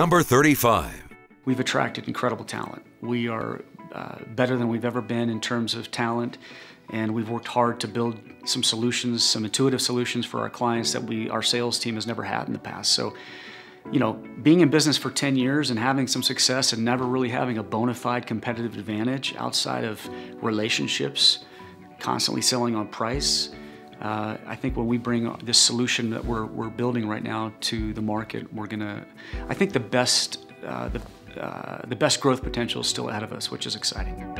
Number 35. We've attracted incredible talent. We are uh, better than we've ever been in terms of talent, and we've worked hard to build some solutions, some intuitive solutions for our clients that we, our sales team has never had in the past. So, you know, being in business for 10 years and having some success and never really having a bona fide competitive advantage outside of relationships, constantly selling on price, uh, I think when we bring this solution that we're, we're building right now to the market, we're gonna, I think the best, uh, the, uh, the best growth potential is still ahead of us, which is exciting.